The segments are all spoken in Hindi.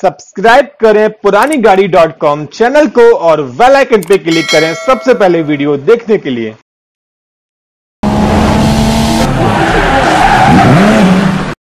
सब्सक्राइब करें पुरानी गाड़ी डॉट कॉम चैनल को और वेल आइकन पे क्लिक करें सबसे पहले वीडियो देखने के लिए।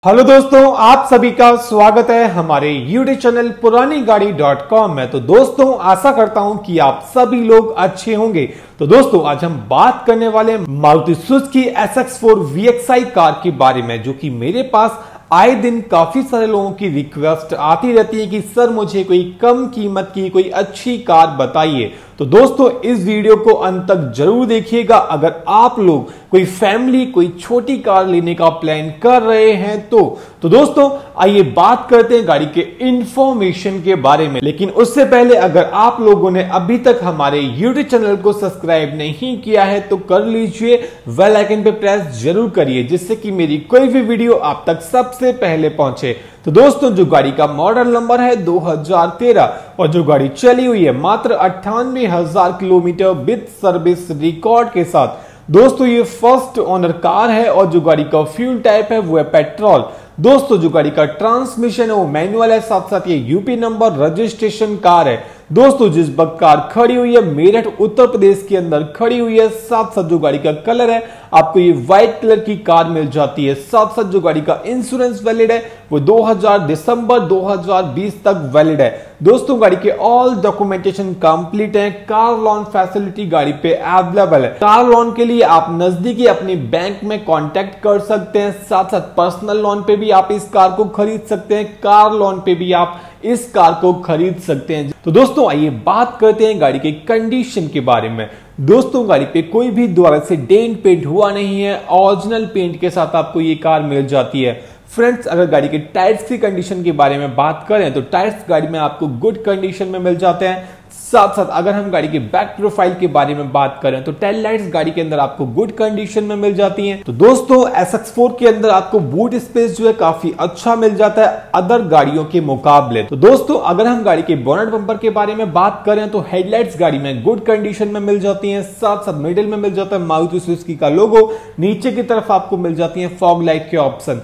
हेलो दोस्तों, आप सभी का स्वागत है हमारे यूट्यूब चैनल पुरानी गाड़ी डॉट कॉम में। तो दोस्तों, आशा करता हूँ कि आप सभी लोग अच्छे होंगे। तो दोस्तों, आज हम बात करने वाले Maruti Suzuki S X four V car के बारे में, जो कि मेरे पास आए दिन काफ़ी सारे लोगों की रिक्वेस्ट आती रहती है कि, सर, मुझे कोई कम कीमत की कोई अच्छी कार बताइए। तो दोस्तों, इस वीडियो को अंत तक ज़रूर देखिएगा। अगर आप लोग कोई फैमिली, कोई छोटी कार लेने का प्लान कर रहे हैं तो। तो दोस्तों, आइए बात करते हैं गाड़ी के इंफॉर्मेशन के बारे में। लेकिन उससे पहले अगर आप लोगों ने अभी तक हमारे यूट्यूब चैनल को सब्सक्राइब नहीं किया है तो कर लीजिए। वेल आइकन पे प्रेस ज़रूर करिए, जिससे कि मेरी कोई भी वीडियो आप तक सबसे पहले पहुँचे। तो दोस्तों, जो गाड़ी का मॉडल नंबर है 2013 और जो गाड़ी चली हुई है मात्र अट्ठानवे हज़ार किलोमीटर विद सर्विस रिकॉर्ड के साथ दोस्तों, ये फ़र्स्ट ऑनर कार है और जो गाड़ी का फ्यूल टाइप है, वो है पेट्रोल दोस्तों, जो गाड़ी का ट्रांसमिशन है, वो मैनुअल है साथ साथ ये यूपी नंबर रजिस्ट्रेशन कार है। दोस्तों, जिस वक्त कार खड़ी हुई है, मेरठ, उत्तर प्रदेश के अंदर खड़ी हुई है साथ साथ जो गाड़ी का कलर है। आपको ये व्हाइट कलर की कार मिल जाती है। साथ साथ जो गाड़ी का इंश्योरेंस वैलिड है। वो 2000 दिसंबर 2020 तक वैलिड है। दोस्तों, गाड़ी के ऑल डॉक्यूमेंटेशन कंप्लीट है। कार लोन फैसिलिटी गाड़ी पे अवेलेबल है। कार लोन के लिए आप नजदीकी अपने बैंक में कॉन्टेक्ट कर सकते हैं। साथ साथ पर्सनल लोन पे भी आप इस कार को खरीद सकते हैं। कार लोन पे भी आप इस कार को खरीद सकते हैं। तो दोस्तों, आइए बात करते हैं गाड़ी के कंडीशन के बारे में। दोस्तों, गाड़ी पे कोई भी द्वारा से डेंट पेंट हुआ नहीं है। ओरिजिनल पेंट के साथ आपको ये कार मिल जाती है। फ्रेंड्स, अगर गाड़ी के टायर्स की कंडीशन के बारे में बात करें तो टायर्स गाड़ी में आपको गुड कंडीशन में मिल जाते हैं। साथ साथ, अगर हम गाड़ी के बैक प्रोफ़ाइल के बारे में बात करें तो टेल लाइट्स गाड़ी के अंदर आपको गुड कंडीशन में मिल जाती हैं। तो दोस्तों एस एक्स फोर के अंदर आपको बूट स्पेस जो है काफ़ी अच्छा मिल जाता है अदर गाड़ियों के मुकाबले। तो दोस्तों, अगर हम गाड़ी के बोनट बम्पर के बारे में बात करें तो हेडलाइट्स गाड़ी में गुड कंडीशन में मिल जाती है। साथ साथ मिडिल में मिल जाता है मारुति सुजुकी का लोगो नीचे की तरफ़ आपको मिल जाती है फॉग लाइट के ऑप्शन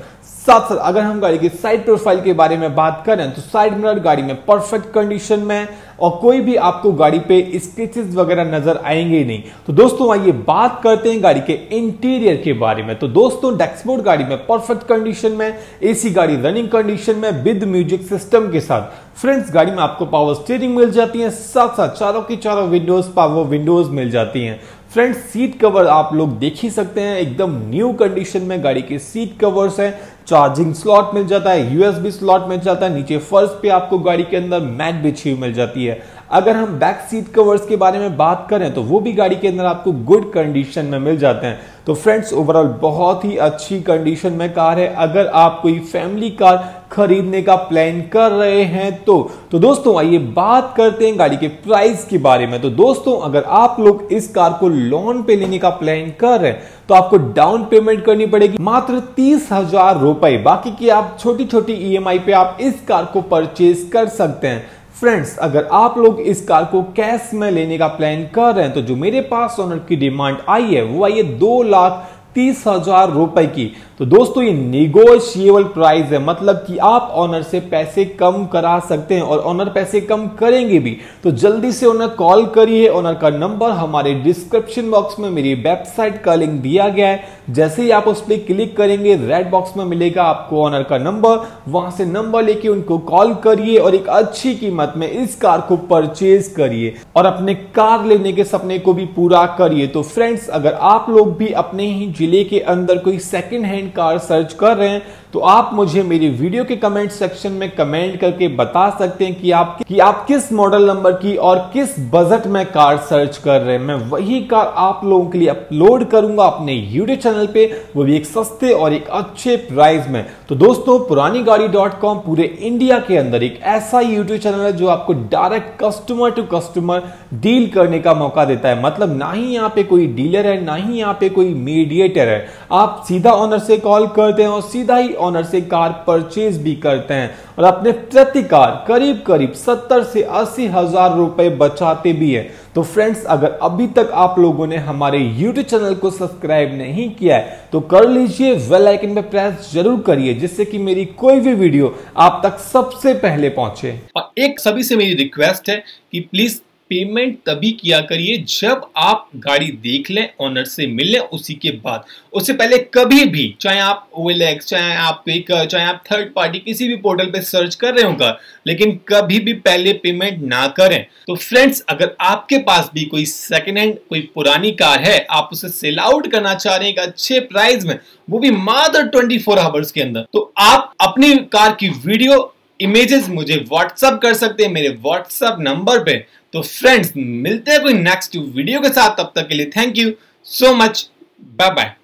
साथ साथ अगर हम गाड़ी की साइड प्रोफ़ाइल के बारे में बात करें तो साइड मिरर गाड़ी में परफेक्ट कंडीशन में और कोई भी आपको गाड़ी पे स्केचेस वगैरह नज़र आएँगे नहीं। तो दोस्तों, आइए बात करते हैं गाड़ी के इंटीरियर के बारे में। तो दोस्तों डेक्सबोर्ड गाड़ी में परफेक्ट कंडीशन में एसी गाड़ी रनिंग कंडीशन में विद म्यूज़िक सिस्टम के साथ। फ्रेंड्स गाड़ी में आपको पावर स्टीयरिंग मिल जाती है, साथ साथ चारों की चारों विंडोज़ पावर विंडोज़ मिल जाती हैं। फ्रेंड्स सीट कवर आप लोग देख ही सकते हैं, एकदम न्यू कंडीशन में गाड़ी के सीट कवर्स हैं चार्जिंग स्लॉट मिल जाता है यूएसबी स्लॉट मिल जाता है, नीचे फर्श पे आपको गाड़ी के अंदर मैट बिछी हुई मिल जाती है। अगर हम बैक सीट कवर्स के बारे में बात करें तो वो भी गाड़ी के अंदर आपको गुड कंडीशन में मिल जाते हैं। तो फ्रेंड्स ओवरऑल बहुत ही अच्छी कंडीशन में कार है। अगर आप कोई फैमिली कार खरीदने का प्लान कर रहे हैं तो तो दोस्तों, आइए बात करते हैं गाड़ी के प्राइस के बारे में। तो दोस्तों, अगर आप लोग इस कार को लोन पे लेने का प्लान कर रहे हैं तो आपको डाउन पेमेंट करनी पड़ेगी मात्र तीस हज़ार रुपए। बाकी की आप छोटी छोटी ईएमआई पे आप इस कार को परचेज कर सकते हैं। फ्रेंड्स अगर आप लोग इस कार को कैश में लेने का प्लान कर रहे हैं तो जो मेरे पास ओनर की डिमांड आई है, वो आई है दो लाख तीस हज़ार रुपए की। तो दोस्तों, ये निगोशिएबल प्राइस है। मतलब कि आप ऑनर से पैसे कम करा सकते हैं और ऑनर पैसे कम करेंगे भी। तो जल्दी से ऑनर कॉल करिए। ऑनर का नंबर हमारे डिस्क्रिप्शन बॉक्स में मेरी वेबसाइट का लिंक दिया गया है। जैसे ही आप उस पर क्लिक करेंगे रेड बॉक्स में मिलेगा आपको ऑनर का नंबर वहाँ से नंबर लेके उनको कॉल करिए और एक अच्छी कीमत में इस कार को परचेज करिए और अपने कार लेने के सपने को भी पूरा करिए। तो फ्रेंड्स अगर आप लोग भी अपने ही ज़िले के अंदर कोई सेकेंड हैंड कार सर्च कर रहे हैं तो आप मुझे मेरी वीडियो के कमेंट सेक्शन में कमेंट करके बता सकते हैं कि आप कि आप किस मॉडल नंबर की और किस बजट में कार सर्च कर रहे हैं। मैं वही कार आप लोगों के लिए अपलोड करूँगा अपने यूट्यूब चैनल पे। वो भी एक सस्ते और एक अच्छे प्राइस में। तो दोस्तों पुरानी गाड़ी डॉट कॉम पूरे इंडिया के अंदर एक ऐसा यूट्यूब चैनल है जो आपको direct customer to customer deal करने का मौका देता है। मतलब ना ही यहाँ पे कोई डीलर है, ना ही यहाँ पे कोई मीडिएटर है। आप सीधा ऑनर से कॉल करते हैं और सीधा ही ऑनर से कार परचेज भी करते हैं और अपने प्रति कार करीब करीब 70 से अस्सी हज़ार रुपए बचाते भी है। तो फ्रेंड्स अगर अभी तक आप लोगों ने हमारे YouTube चैनल को सब्सक्राइब नहीं किया है तो कर लीजिए वेल आइकन पे प्रेस ज़रूर करिए, जिससे कि मेरी कोई भी वीडियो आप तक सबसे पहले पहुँचे। और एक सभी से मेरी रिक्वेस्ट है कि प्लीज़ पेमेंट तभी किया करिए जब आप गाड़ी देख लें ऑनर से मिल लें, उसी के बाद। उससे पहले कभी भी, चाहे आप ओएलएक्स चाहे आप क्विकर चाहे आप थर्ड पार्टी किसी भी पोर्टल पे सर्च कर रहे होगा, लेकिन कभी भी पहले पेमेंट ना करें। तो फ्रेंड्स अगर आपके पास भी कोई सेकेंड हैंड कोई पुरानी कार है, आप उसे सेल आउट करना चाह रहे हैं एक अच्छे प्राइस में, वो भी मात्र 24 फोर आवर्स के अंदर। तो आप अपनी कार की वीडियो इमेजेस मुझे व्हाट्सअप कर सकते हैं, मेरे व्हाट्सअप नंबर पे। तो फ्रेंड्स मिलते हैं कोई नेक्स्ट वीडियो के साथ। तब तक के लिए thank you so much bye bye